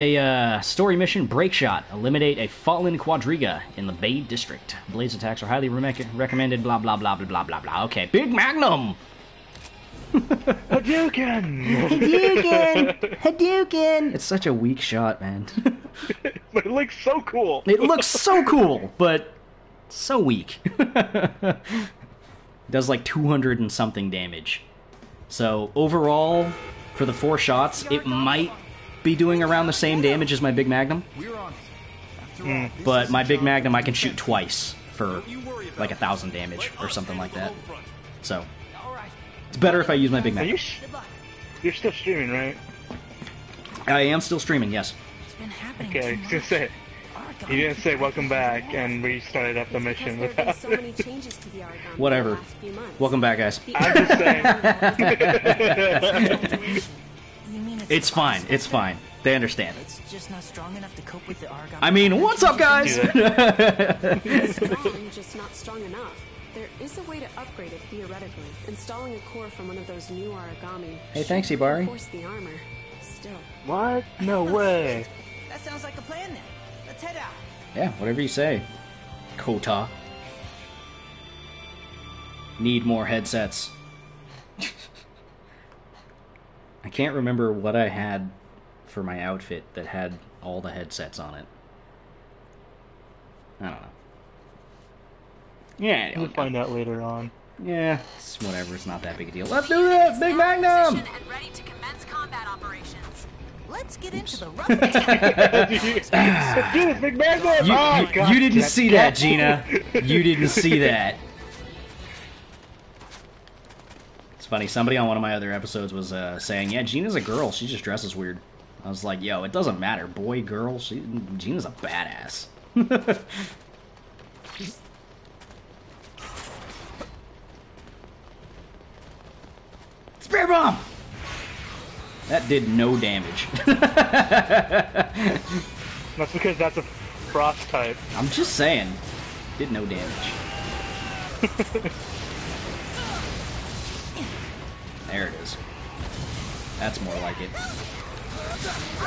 A uh, story mission break shot. Eliminate a fallen quadriga in the Bay District. Blaze attacks are highly re- recommended. Blah blah blah blah blah blah blah. Okay, Big Magnum. Hadouken! Hadouken! Hadouken! It's such a weak shot, man. but it looks so cool. it looks so cool, but so weak. Does like 200 and something damage. So overall, for the four shots, it might be doing around the same damage as my Big Magnum. Mm. But my Big Magnum, I can shoot twice for like a thousand damage or something like that. So it's better if I use my Big Are Magnum. you sh- you're still streaming, right? I am still streaming, yes. Okay, I was gonna say. You didn't say welcome back and we started up the mission There without so many changes to the Aragami Whatever. the last few months. Welcome back, guys. I'm just saying. You mean it's, It's fine. It's fine. They understand. It's just not strong enough to cope with the Aragami. I mean, what's up, guys? It's strong, just not strong enough. There is a way to upgrade it theoretically. Installing a core from one of those new Aragami. Hey, thanks, Hibari. Force the armor. Still. what? No oh, way. That sounds like a plan then. Let's head out. yeah, whatever you say. Kota. Need more headsets. I can't remember what I had for my outfit that had all the headsets on it. I don't know. Yeah, We'll find out later on. yeah, it's whatever. It's not that big a deal. Let's do this, Big Magnum. Position and ready to commence combat operations. Let's get into the rough. Let's do this, Big Magnum! You, oh, you- God you didn't damn- see that, Gina. You didn't see that. Funny. Somebody on one of my other episodes was uh, saying, "Yeah, Gina's a girl. She just dresses weird." I was like, "Yo, it doesn't matter, boy, girl. She, Gina's a badass." Spear bomb. That did no damage. That's because that's a frost type. I'm just saying, did no damage. there it is. That's more like it. Aragami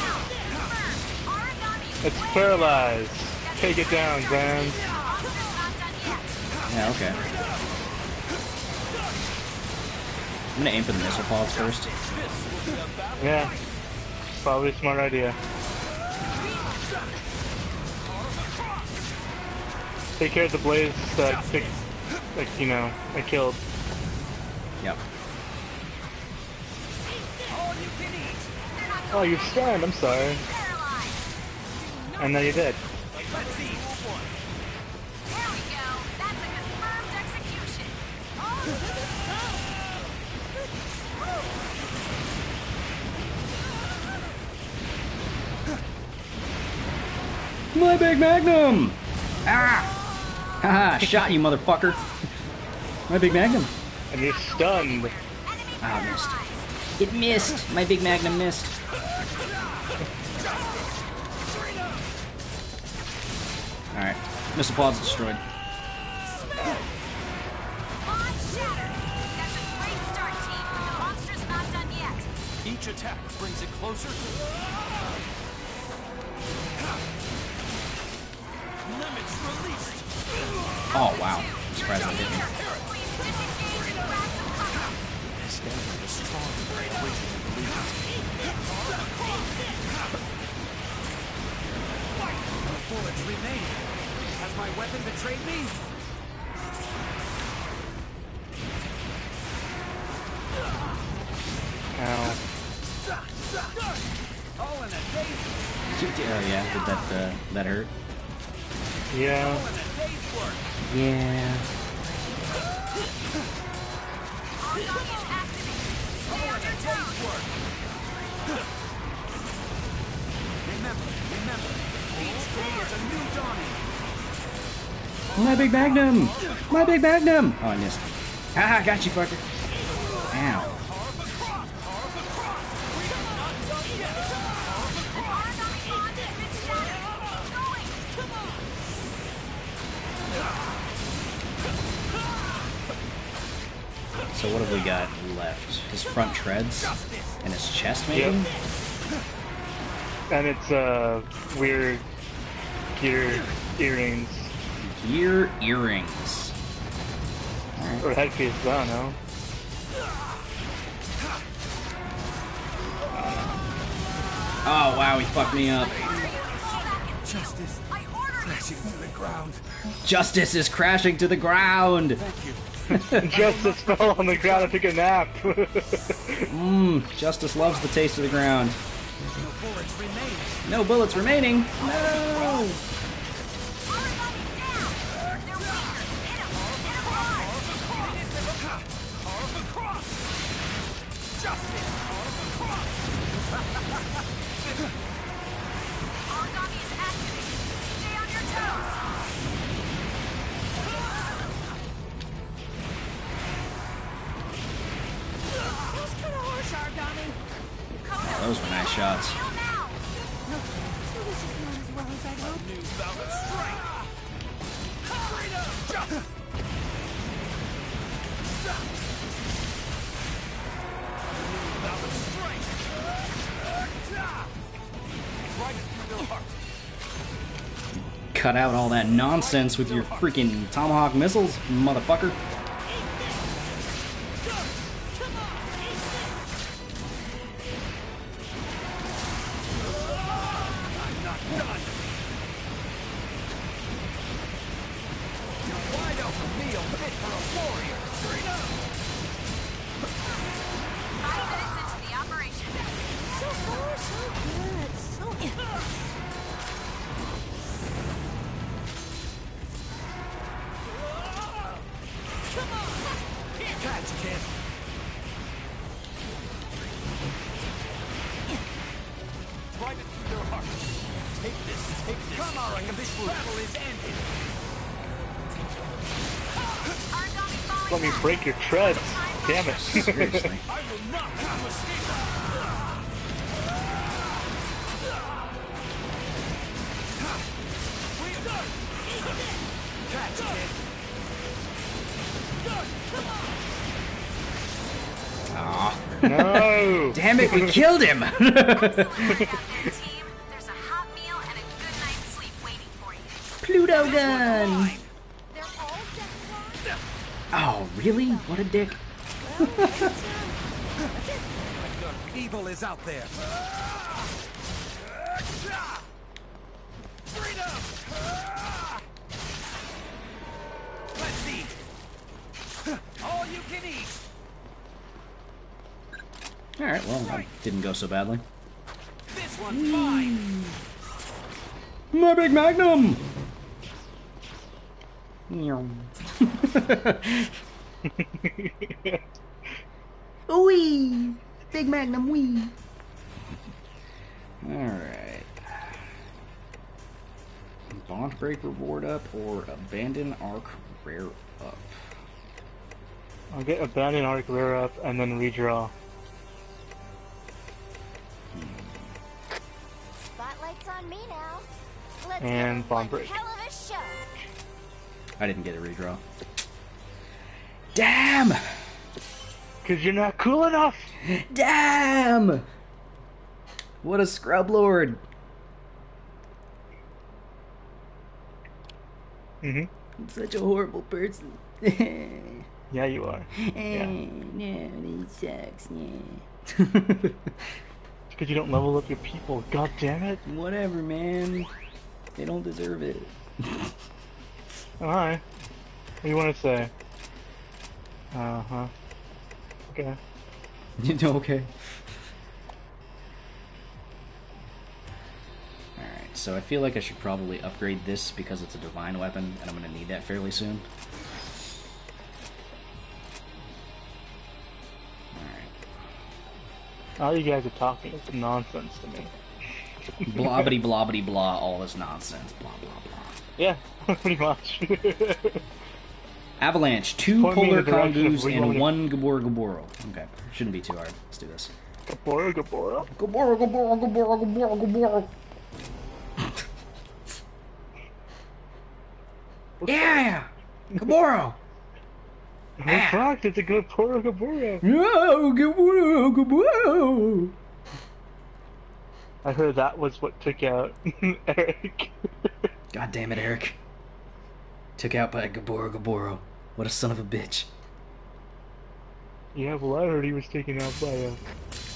down. Confirmed. Aragami It's paralyzed. Take it down, Grand. Monster's not done yet. Yeah, okay. I'm gonna aim for the missile pods first. Yeah. Probably a smart idea. Take care of the blaze that, that, like, you know, I killed. Oh, you're stunned. I'm sorry. And then you're dead. There we go. That's a confirmed execution. My big magnum! Ah! Haha, shot you, motherfucker! My big magnum. And you're stunned. Ah, it missed. It missed! My big magnum missed. Alright. Missile pod's destroyed. On shatter. That's a great start, team. But the monster's not done yet. Each attack brings it closer. Limits released. Oh, wow. I'm surprised that hit me. Please disengage and grab. Standard is stronger than originally believed. Bullets remain. Has my weapon betrayed me? Ow. All in a day's, Oh, yeah. Did that, uh, that hurt? Yeah. all in a day's work. Yeah. Aragami is activated. Stay on your toes. Remember, remember, My big magnum! My big magnum! Oh, I missed. Haha, got you, fucker. Ow. So what have we got left? His front treads? And his chest, maybe? Yep. And it's uh weird gear earrings Gear earrings. or headpiece. I don't know. Oh wow, he fucked me up. Justice I ordered it! crashing to the ground. Justice is crashing to the ground. Justice fell on the ground and took a nap. Mmm, Justice loves the taste of the ground. No bullets remain. No bullets remaining. No. Cut out all that nonsense with your freaking tomahawk missiles, motherfucker. Treads. Damn it. Seriously. I will not let you escape. Catch, kid. Aw. no. Damn it, we killed him! Down here, really? What a dick. Evil is out there. Freedom! Let's eat. All you can eat. Alright, well, that didn't go so badly. This one's mine. My big magnum! Wee! Big magnum, wee! Alright. Bond break reward up or abandon arc rare up? I'll get abandon arc rare up and then redraw. Spotlight's on me now. Let's And give 'em bomb break. hell of a show. I didn't get a redraw. Damn! Cause you're not cool enough. Damn! What a scrub lord! Mm-hmm. I'm such a horrible person. Yeah, you are. Yeah. No, that sucks. Because you don't level up your people. God damn it. Whatever, man. They don't deserve it. Alright. What do you want to say? Uh huh. Okay. okay. Alright, so I feel like I should probably upgrade this because it's a divine weapon, and I'm gonna need that fairly soon. Alright. All you guys are talking is nonsense to me. Blobbity blobbity blah, all this nonsense. Blah blah blah. Yeah, pretty much. Avalanche, two Point polar the direction of congoos where you want and one Gabor Gaboro. Okay, shouldn't be too hard. Let's do this. Gabora, Gabora. Gaboro Gaboro Gaboro Gaboro Gaboro. Yeah! Gaboro! Who fucked? Ah. It's a Gabora, Gabora. No, Gaboro Gaboro! I heard that was what took out Eric. God damn it, Eric. Took out by Gaboro Gaboro. What a son of a bitch. yeah, well, I heard he was taken out by a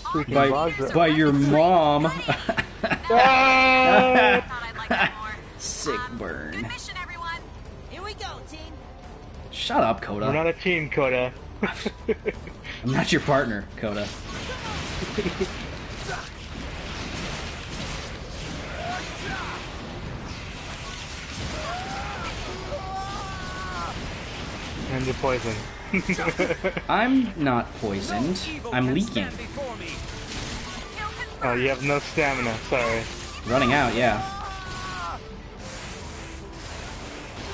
freaking By, Vajra. by your mom. Ah! Thought I'd like that more. Sick Um, burn. Good mission, everyone. Here we go, team. Shut up, Kota. We're not a team, Kota. I'm not your partner, Kota. And you're poisoned. I'm not poisoned. Evil I'm leaking. stand before me. Kill confirmed. oh, you have no stamina. Sorry. Running out, yeah.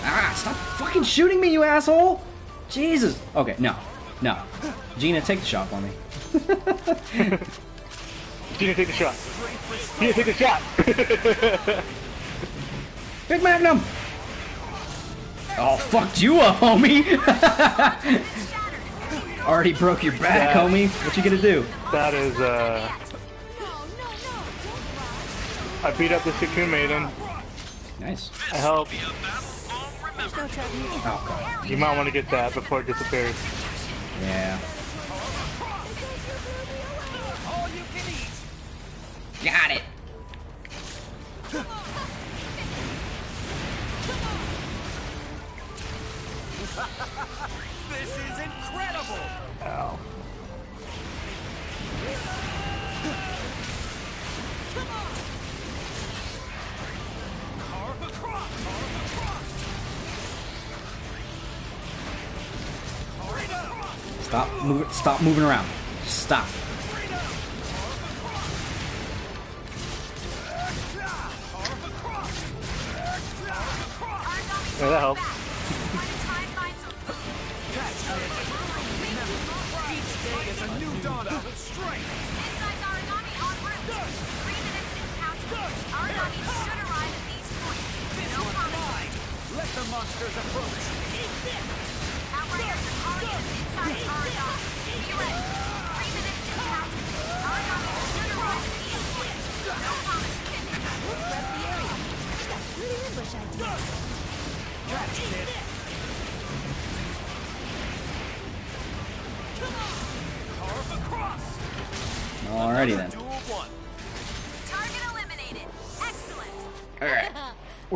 Ah, stop fucking shooting me, you asshole! Jesus. Okay, no. No. Gina, take the shot for me. Gina, take the shot. Gina, take the shot. Big Magnum! Oh, fucked you up, homie! Already broke your back, Yeah. homie. What you gonna do? that is, uh, No, no, no. Don't I beat up the Cocoon Maiden. Nice. I help. There's no traveling. Oh, God. You might want to get that before it disappears. Yeah. All you can eat. Got it. This is incredible. Ow. Come on! Carve across. Carve across. Freedom. Stop moving. Stop moving around. Just stop. Carve across. Counting. Aragami should arrive at these points. No promises. Let the monsters approach.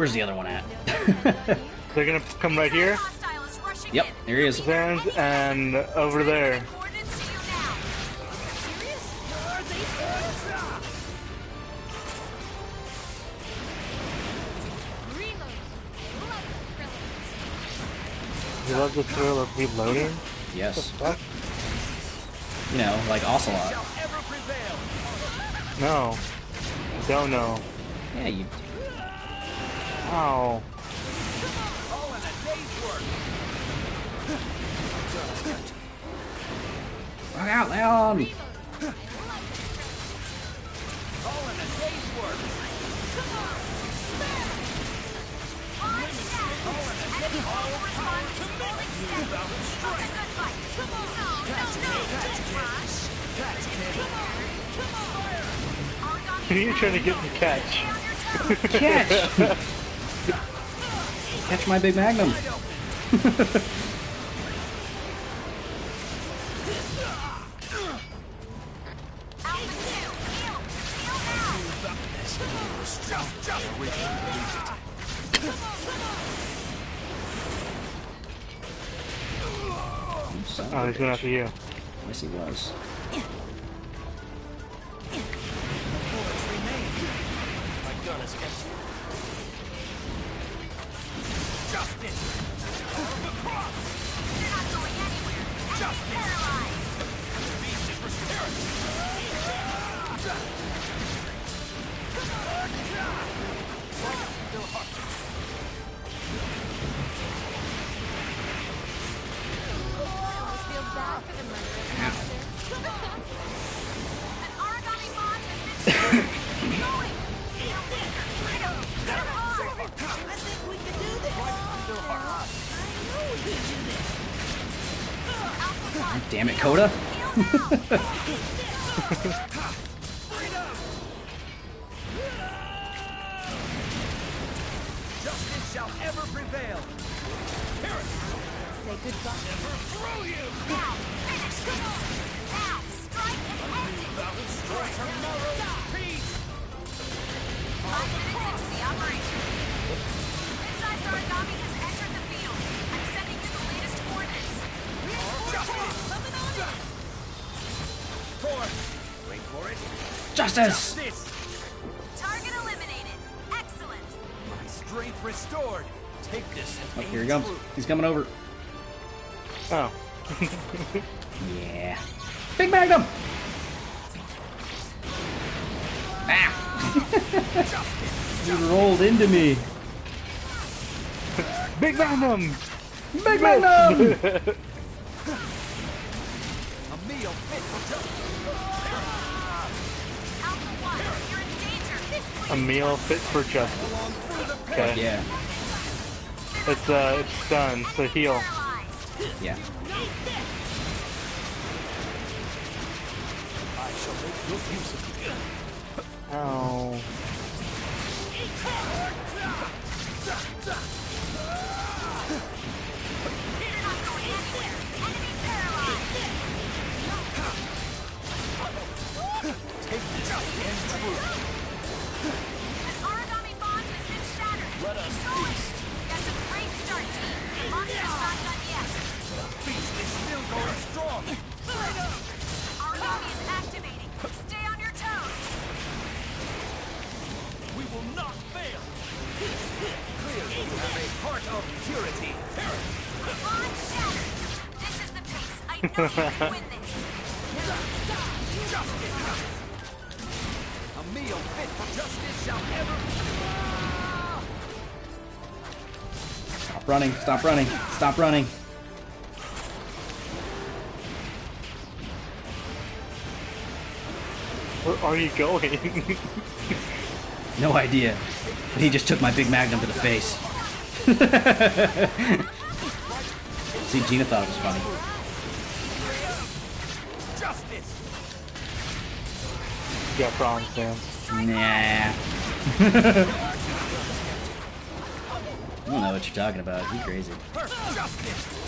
Where's the other one at? They're gonna come right here. Hostile is rushing yep, there he is. And over there. You now. Serious? Are they serious? Reload. Love the thrillers. You love the thrill of reloading? Yes. You know, like Ocelot. Shall ever prevail. No. Don't know. Yeah, you. Ow. All in a day's work. Rock out, Leon! All in a day's work. On set. Enemy mobile response is holding steady. That's a good fight. No, no, no. Rush. Aragami You're trying to get the catch. stay on your toes. Catch! Catch my big magnum. Alpha 2, heal. Heal now. Just, just. Son of Oh, he's going after you. Yes, he was. Damn it, Kota. Justice shall ever prevail. Say goodbye. Never you. Now, finish. Now, strike and end it. That will strike tomorrow's peace. Five minutes into the operation. Inside has Justice! Target eliminated. Excellent. My strength restored. Take this. Oh, here he comes. He's coming over. Oh. Yeah. Big Magnum! Ah! you rolled into me. Big Magnum! Big Magnum! A meal fit for justice. Alpha 1, you're in danger. This A meal fit for justice. Okay. yeah. It's uh, it's done. So heal. Yeah. I shall Aragami bond has been shattered. Let us it. feast. That's a great start, team. The monster's not done yet. The feast is still going strong. Aragami is activating. Stay on your toes. We will not fail. Clearly, you have a heart of purity. Bond shattered. This is the pace. I know you can win this. Justice. A meal fit for justice shall ever. Stop running. Stop running. Stop running. Where are you going? No idea. But he just took my big magnum to the face. See, Gina thought it was funny. You got problems, Sam. Nah. I don't know what you're talking about. You crazy. Justice.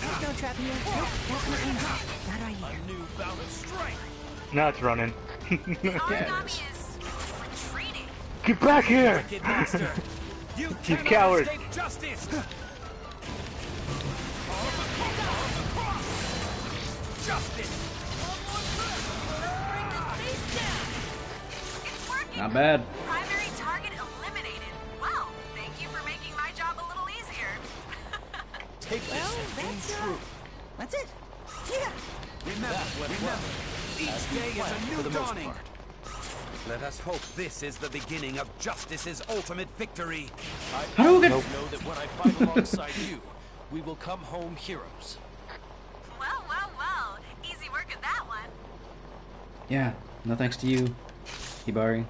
There's no trap here. Nope, definitely not. Not right here. New bout of strength. Now it's running. Origami is retreating. Get back here! You You coward. justice. Not bad. Primary target eliminated. Well, thank you for making my job a little easier. Take this Well, that's, uh, truth. That's it. Yeah. Remember, remember, each day is a new dawning. Let us hope this is the beginning of justice's ultimate victory. Hadouken! know that when I fight alongside you, we will come home heroes. well, well, well. Easy work at that one. Yeah. No thanks to you, Hibari.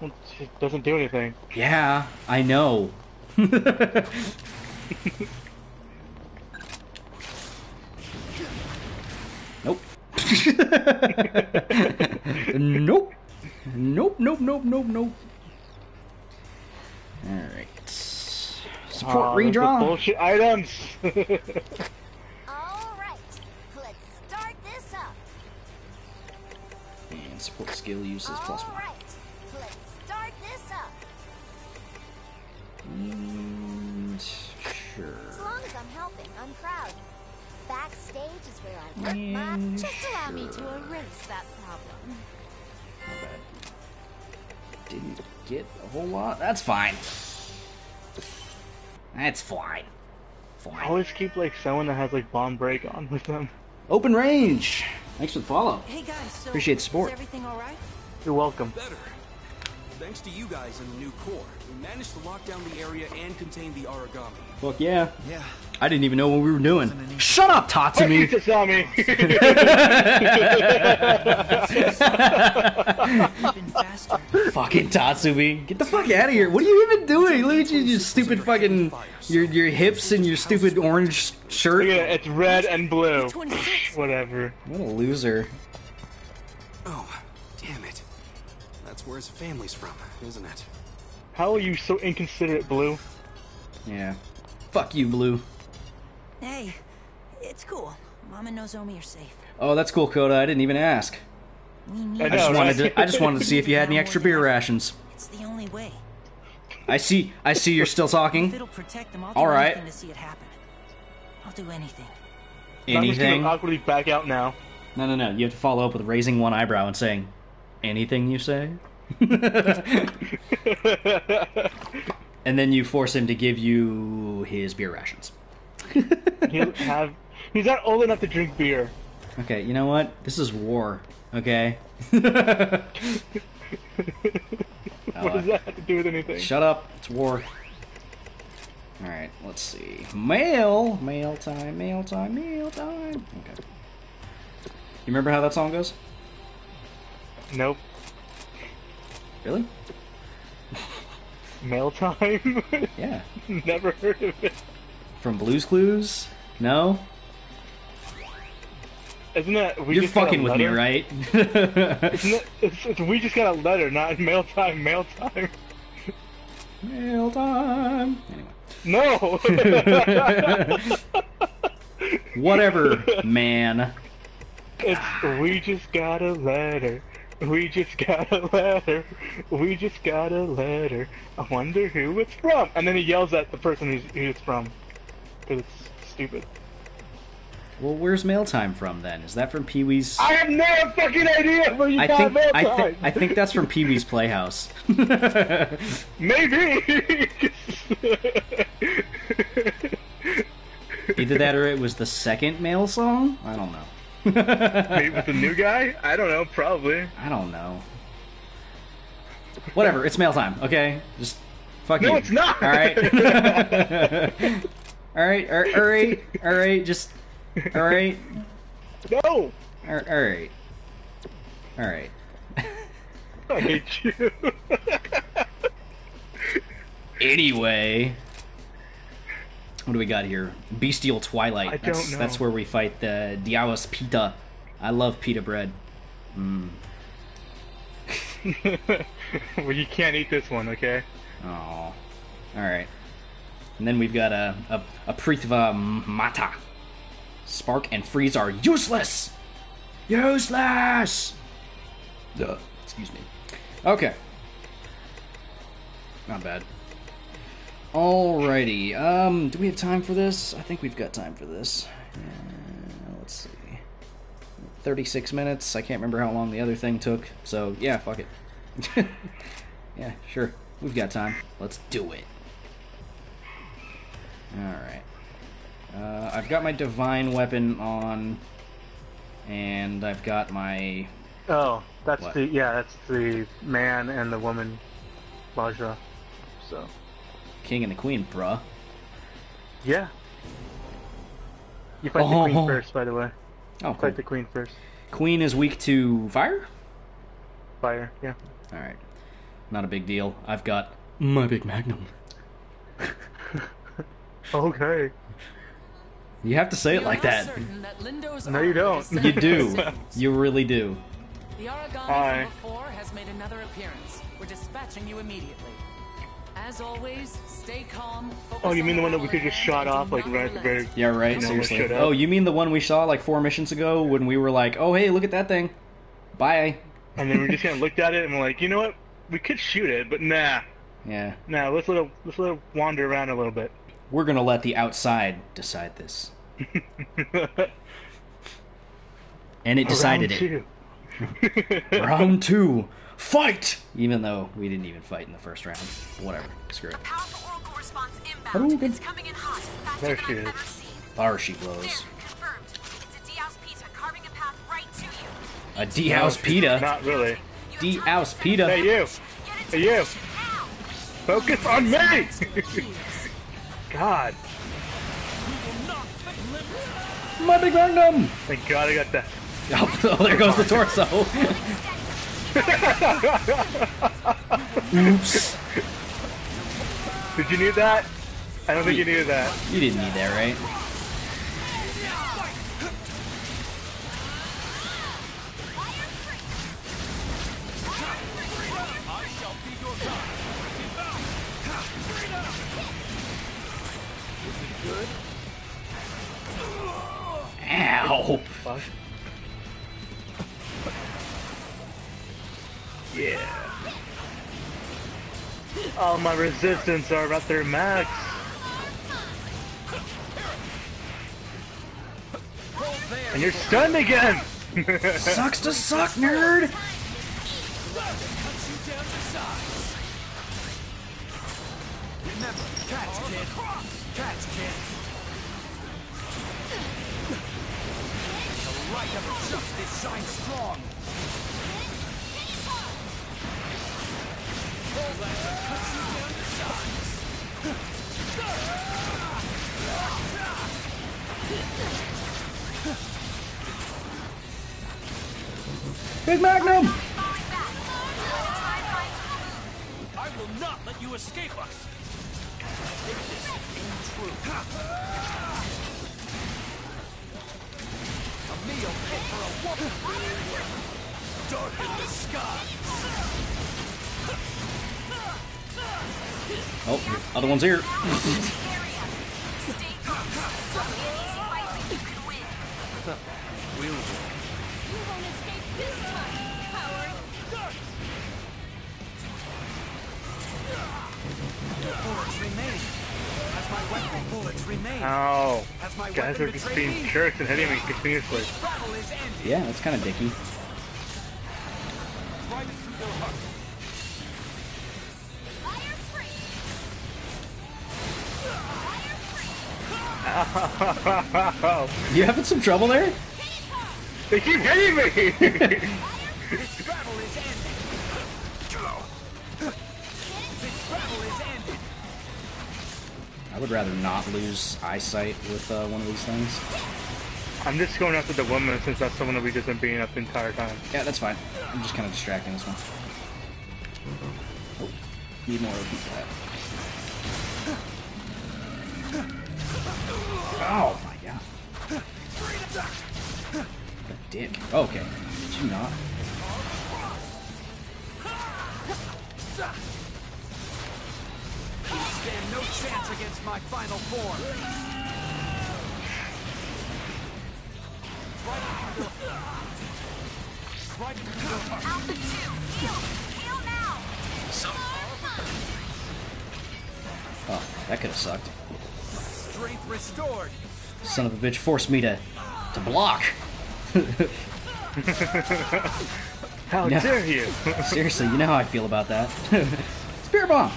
Well, It doesn't do anything. Yeah, I know. nope. nope. Nope, nope, nope, nope, nope. Alright. Support ah, Aw, there's the redraw. Bullshit items! All right, let's start this up. And support skill uses plus All one. right, And sure. As long as I'm helping, I'm proud. Backstage is where I work my. And Just allow me to erase that problem. Not bad. Didn't get a whole lot. That's fine. That's fine. Fine. I always keep like someone that has like bomb break on with them. Open range. Thanks for the follow. Hey guys, so Appreciate the support. Is everything all right? You're welcome. Better. Thanks to you guys and the new core, we managed to lock down the area and contain the Aragami. Fuck yeah. Yeah. I didn't even know what we were doing. Shut up, You Tatsumi. just saw me! Faster. fucking Tatsumi. Get the fuck out of here. What are you even doing? Look at you, you stupid fucking your your hips and your stupid orange shirt. Look at it, it's red and blue. Whatever. What a loser. That's where his family's from, isn't it? How are you so inconsiderate, Blue? Yeah. Fuck you, Blue. Hey, it's cool. Mom and Nozomi are safe. Oh, that's cool, Kota. I didn't even ask. We need I I know, just wanted to. I just wanted to see if you had any extra beer rations. It's the only way. I see. I see. You're still If talking. it'll protect them, I'll do All right. anything to see it happen. I'll do anything. I'm just Anything? gonna awkwardly back out now. No, no, no. You have to follow up with raising one eyebrow and saying, "Anything you say." and then you force him to give you his beer rations. He'll have. He's not old enough to drink beer. Okay, you know what? This is war. Okay. What does that have to do with anything? Shut up. It's war. Alright, let's see. Mail! Mail time, mail time, mail time. Okay. You remember how that song goes? Nope. Really? Mail time? Yeah. Never heard of it. From Blues Clues? No? Isn't that we You're just fucking with me, right? Isn't it, it's, it's, we just got a letter, not mail time. Mail time. mail time. Anyway. No. Whatever, man. it's we just got a letter. We just got a letter. We just got a letter. I wonder who it's from. And then he yells at the person who's, who it's from. Because it's stupid. Well, where's mail time from then? Is that from Pee Wee's? I have no fucking idea where you I got think mail I, think I think that's from Pee Wee's Playhouse. Maybe. Either that or it was the second mail song. I don't know. Maybe with the new guy? I don't know. Probably. I don't know. Whatever. It's mail time. Okay, just fuck No, you. it's not. All right. all right. All right. All right. All right. Just. All right. No. All all right. All right. I hate you. Anyway, what do we got here? Bestial Twilight. I that's, don't know. That's where we fight the Dyaus Pita. I love pita bread. Mm. well, you can't eat this one, okay? Oh. All right. And then we've got a a, a Prithvi Mata. Spark and freeze are useless. Useless. Duh. Excuse me. Okay. Not bad. Alrighty. Um, do we have time for this? I think we've got time for this. Uh, let's see. 36 minutes. I can't remember how long the other thing took. So, yeah, fuck it. yeah, sure. We've got time. Let's do it. Alright. Uh, I've got my divine weapon on. And I've got my. Oh, that's What? the yeah, that's the man and the woman, Baja. So King and the Queen, bruh. yeah. You fight Oh. the queen oh. first, by the way. Oh, cool. Fight the queen first. Queen is weak to fire? Fire, yeah. Alright. Not a big deal. I've got my big magnum. Okay. You have to say it like that. No, you don't. You do. You really do. The Aragami Hi. from before has made another appearance. We're dispatching you immediately. As always, stay calm. Oh, you mean the one that we could just shot off like right at the relent. very Yeah, right. No, Seriously. Oh, you mean the one we saw like four missions ago when we were like, "Oh, hey, look at that thing." Bye. And then we just kind of looked at it and we're like, you know what? We could shoot it, but nah, Yeah. nah. Let's let it let's let it wander around a little bit. We're gonna let the outside decide this, and it decided Round it. two. Round two, fight! Even though we didn't even fight in the first round. Whatever. Screw it. Powerful oracle response inbound. Hadouken. It's coming in hot, faster There than she I've is. ever seen. There she blows. a Dyaus Pita a path right to you. A D house pita. Not really. You D house set it pita. Hey you. Hey you. Focus on me. God. My big magnum. Thank God I got that. Oh, there goes the torso. Oops. Did you need that? I don't think you needed that. You didn't need that, right? Ow! Fuck. Yeah. All my resistance are at their max. And you're stunned again! Sucks to suck, nerd! Remember, catch, kid. Catch, kid. The light of justice shines strong. Big Magnum! I will not let you escape us. A meal fit for a woman. Darken the skies. Oh, other one's here. Stay calm. Don't be an easy fight, but you can win. We'll You won't escape this time, coward. Bullets remain. As my weapon bullets remain. Ow. Has my Guys weapon are just betrayed being me? jerks and hitting me continuously. Battle is ended. Yeah, that's kind of dicky. You having some trouble there? They keep hitting me! This battle is ended. This battle is ended. I would rather not lose eyesight with uh, one of these things. I'm just going after the woman since that's the one that we just been beating up the entire time. Yeah, that's fine. I'm just kind of distracting this one. Oh, need more OP for that. Oh my god. What a dick. Oh, okay. Did you not? You stand no chance against my final form. Right through your heart. Alpha 2, heal! Heal now! Oh, that could have sucked. Strength restored. Son of a bitch forced me to to block. How Yeah. dare you! Seriously, you know how I feel about that. Spear bomb.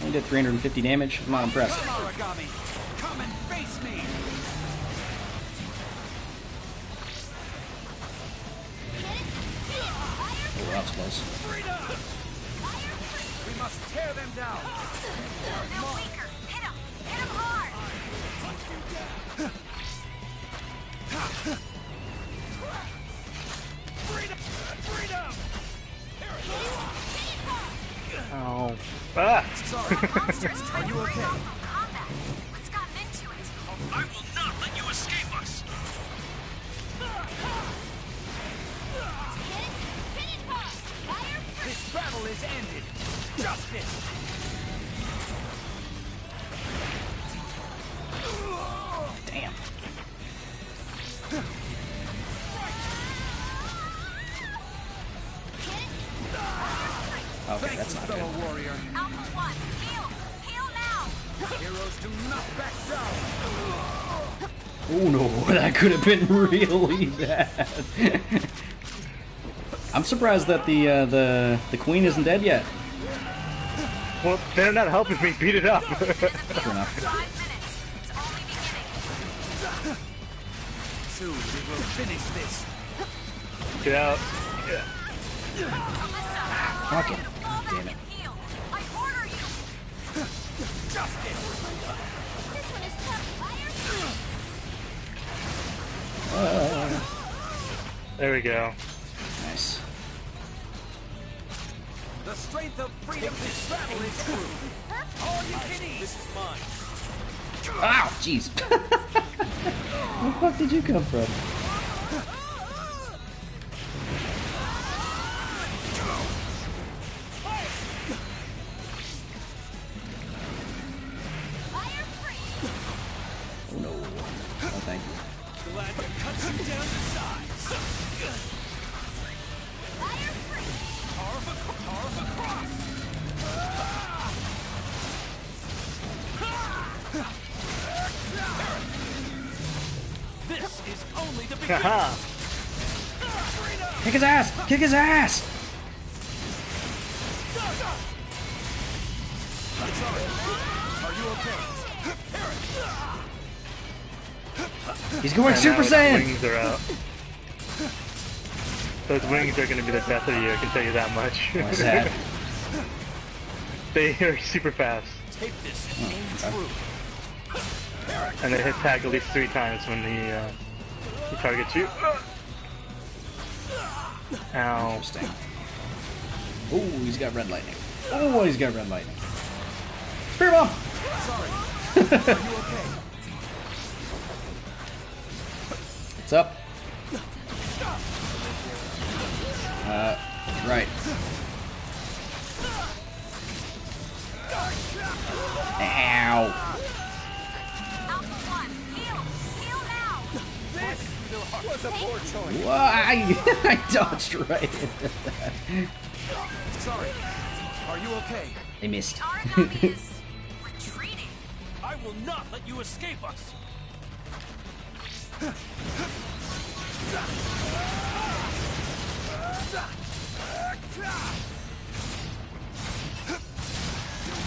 Only did 350 damage. I'm not impressed. Come, Aragami. Come and face me. Oh, that was close. Combat. What's gotten into it? I will not let you escape us. This battle is ended. Justice. Damn. Oh no, that could have been really bad. I'm surprised that the uh, the the queen isn't dead yet. Well, they're not helping me beat it up. True enough. Five minutes. It's only beginning. Soon we will finish this. Get out. Alisa, Fuck it. Fire There we go. Nice. The strength of freedom. This battle is true. All you can eat. This is mine. Ow, jeez. Where the fuck did you come from? Kick his ass! Are you okay? He's going And Super now his Saiyan! Wings are out. Those wings are going to be the death of you. I can tell you that much. What's that? they are super fast, Take this and aim and they hit tag at least three times when he, uh, he targets you. Ow. Interesting. Oh, he's got red lightning. Oh, he's got red lightning. Spear bomb! Sorry. Are you okay? What's up? Uh, right. Ow. Was a poor choice. Why? I dodged right into that. Sorry. Are you okay? I missed. Our Aragami is retreating. I will not let you escape us.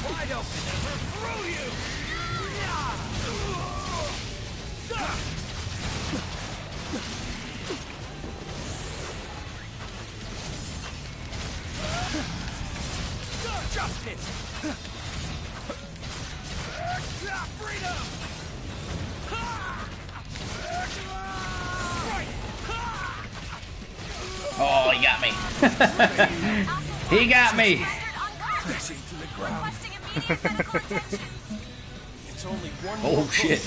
Wide open and we're through you! Justice! Freedom! Oh, he got me. he got me. oh, to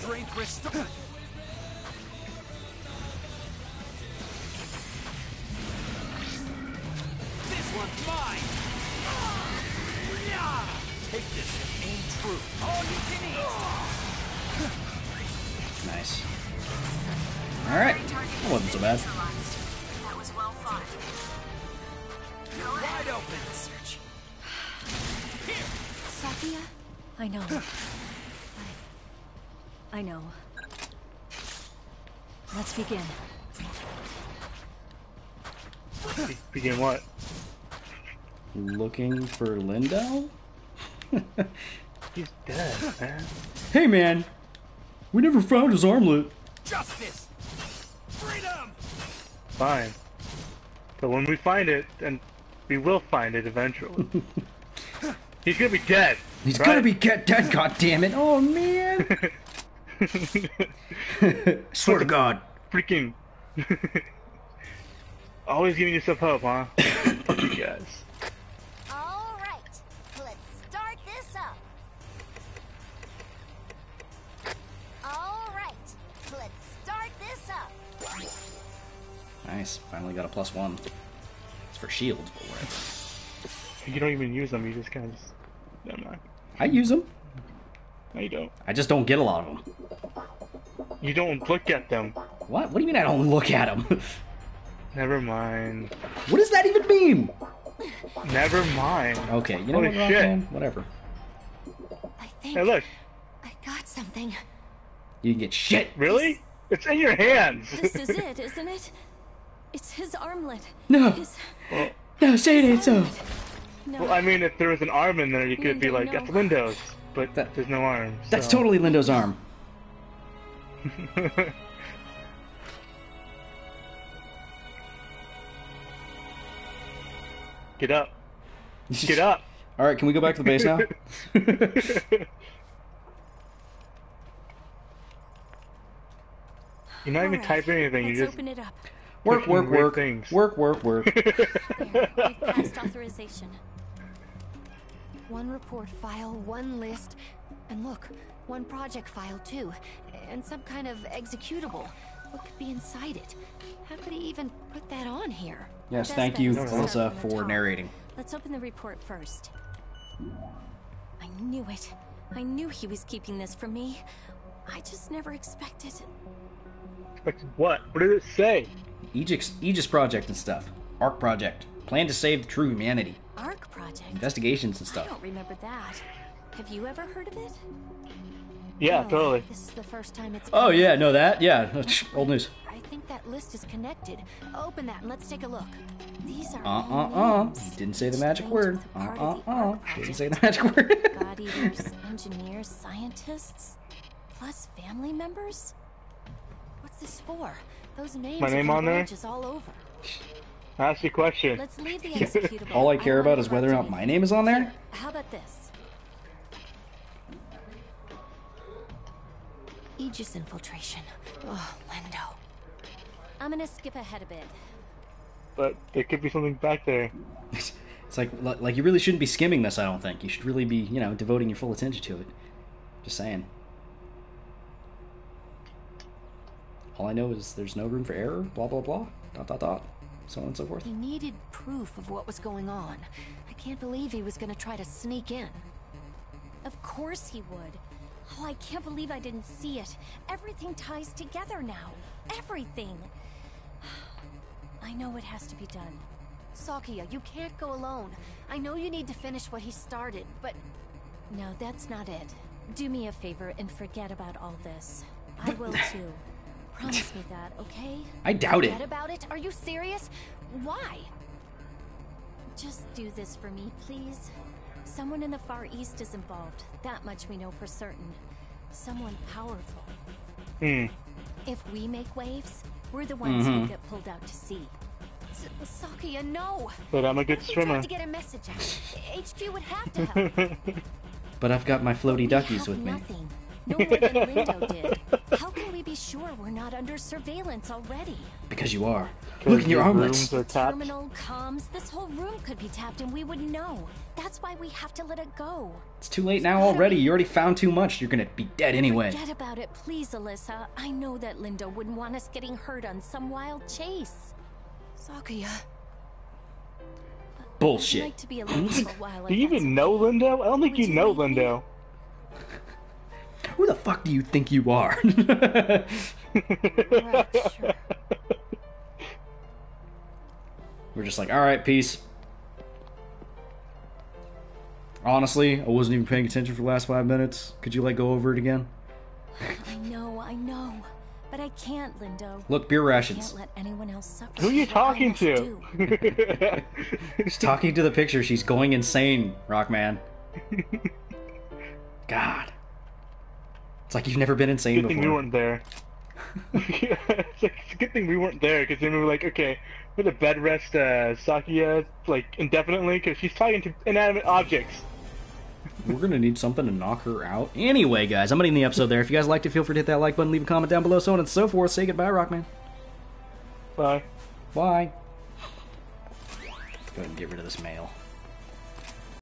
strength restored. Begin. Begin what? Looking for Lindow? He's dead, man. Hey, man. We never found his armlet. Justice. Freedom. Fine. But when we find it, and we will find it eventually, he's gonna be dead. He's right? gonna be get dead, goddammit. Oh, man. Swear to God. Freaking. Always giving yourself hope, huh? Fuck you guys. All right, let's start this up. All right, let's start this up. Nice. Finally got a plus one. It's for shields, but whatever. You don't even use them. You just kind of just. Never mind. I use them. No, you don't. I just don't get a lot of them. You don't look at them. What? What do you mean I don't look at them? Never mind. what does that even mean? Never mind. Okay, you know Holy what, Rock shit. Man? Whatever. I think Hey, look. I got something. You can get shit. Really? It's in your hands. This is it, isn't it? It's his armlet. No. His No, say it ain't so. No. well, I mean, if there was an arm in there, you could be Lindow, like, no. that's Windows. But That- there's no arm. That's so- totally Lindow's arm. Get up. Get up. All right, can we go back to the base now? You're not even Alright, typing anything. Let's You're just open it up. work, work, work, things. work, work, work. There, we've passed authorization. One report file, one list, and look, one project file too, and some kind of executable. What could be inside it? How could he even put that on here? Yes, Best thank you, is to start Alisa, from the for top. narrating. Let's open the report first. I knew it. I knew he was keeping this from me. I just never expected. Expected what? What did it say? Aegis, Aegis Project and stuff. Arc Project. Plan to save the true humanity. Arc Project. Investigations and stuff. I stuff. don't remember that. Have you ever heard of it? Yeah, Oh, totally. This is the first time it's. Oh yeah, up. no that. Yeah, old news. I think that list is connected. Open that and let's take a look. These are uh uh uh. names Didn't say the magic word. Uh uh uh. Arc Didn't say the magic word. God eaters, engineers, scientists, plus family members. What's this for? Those names My are name on there? branches all over. Ask your question. Let's leave the executable. All I care don't about is whether or not my name is on there. How about this? Aegis infiltration. Oh, Lindow. I'm gonna skip ahead a bit. But there could be something back there. It's like like you really shouldn't be skimming this. I don't think you should really be you know devoting your full attention to it. Just saying. All I know is there's no room for error. Blah blah blah. Dot dot dot. So on and so forth. He needed proof of what was going on. I can't believe he was gonna try to sneak in. Of course he would. Oh, I can't believe I didn't see it. Everything ties together now. Everything. I know it has to be done. Sakuya, you can't go alone. I know you need to finish what he started, but No, that's not it. Do me a favor and forget about all this. I will too. Promise me that, okay? I doubt it. forget about it? Are you serious? Why? Just do this for me, please. Someone in the Far East is involved. That much we know for certain. Someone powerful. Hmm. If we make waves, we're the ones who Mhm. get pulled out to sea. S- Sakuya, no! But I'm a good He swimmer. tried to get a message out. HQ would have to help. But I've got my floaty We duckies have with me. nothing. No more than Lindow did. How can we be sure we're not under surveillance already? Because you are. Look in your your armlets. rooms are tapped. Terminal, comms, this whole room could be tapped and we would know. That's why we have to let it go. It's too late now already. You already found too much. You're gonna be dead anyway. Forget about it, please, Alisa. I know that Lindow wouldn't want us getting hurt on some wild chase. Sakuya. Bullshit. like to be alone for a while. Do you even know okay. Lindow? I don't think you you know leave me? Lindow. Who the fuck do you think you are? Right, sure. We're just like, all right, peace. Honestly, I wasn't even paying attention for the last five minutes. Could you like go over it again? I know, I know. But I can't, Lindow. Look, beer I rations. can't let anyone else suffer. Who are you talking to? do. She's talking to the picture. She's going insane, Rockman. God. It's like you've never been insane good thing we weren't there. yeah, it's, like, it's a good thing we weren't there because then we were like, okay, we're the bed rest uh, Sakuya like indefinitely because she's talking to inanimate objects. We're gonna need something to knock her out. Anyway, guys, I'm gonna end the episode there. If you guys liked it, feel free to hit that like button, leave a comment down below, so on and so forth. Say goodbye, Rockman. Bye. Bye. Go ahead and get rid of this mail.